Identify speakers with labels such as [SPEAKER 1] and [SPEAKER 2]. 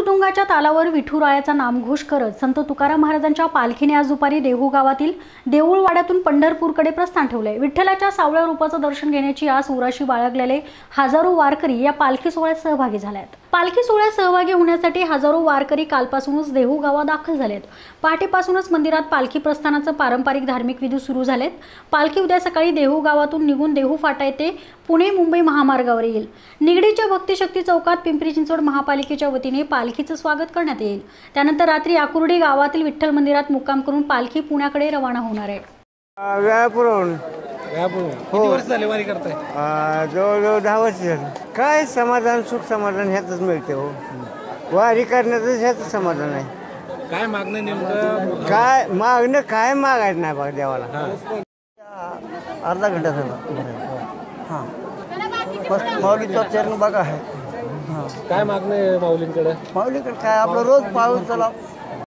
[SPEAKER 1] मृदुंगाच्या तालावर विठुरायाचा नामघोष करत संत तुकाराम महाराजांच्या पालखीने आज दुपारी देहू गावातील देऊळवाड्यातून पंढरपूरकडे प्रस्थान ठेवले. विठ्ठलाच्या सावळ्या रूपाचं दर्शन घेण्याची आस उराशी बाळगलेले हजारो वारकरी या पालखी सोहळ्यात सहभागी झाल्या आहेत. पालखी सोहळ्यात सहभागी होण्यासाठी हजारो वारकरी कालपासूनच देहू गावात दाखल झालेत. पहाटेपासूनच मंदिरात पालखी प्रस्थानाचं पारंपरिक धार्मिक विधी सुरू झालेत. पालखी उद्या सकाळी देहू गावातून निघून देहू फाटा येथे पुणे मुंबई महामार्गावर येईल. निगडीच्या भक्तिशक्ती चौकात पिंपरी चिंचवड महापालिकेच्या वतीने पालखीचं स्वागत करण्यात येईल. त्यानंतर रात्री आकुर्डी गावातील विठ्ठल मंदिरात मुक्काम करून पालखी पुण्याकडे रवाना होणार आहे.
[SPEAKER 2] वेळापुरवून
[SPEAKER 3] किती वर्ष झाले वारी करताय?
[SPEAKER 2] जवळजवळ दहा वर्ष झाली. काय समाधान सुख समाधान ह्यातच मिळते हो. वारी करण्यातच ह्याच समाधान आहे.
[SPEAKER 3] काय मागणं नेमकं?
[SPEAKER 2] काय मागणं काय मागायचं नाही बघा देवाला.
[SPEAKER 4] अर्धा घंटा झाला. हां. माऊलीचा चरण बघा आहे.
[SPEAKER 3] काय मागणं आहे माऊलींकडे?
[SPEAKER 4] माऊलीकडे काय? आपलं रोज पाऊस चला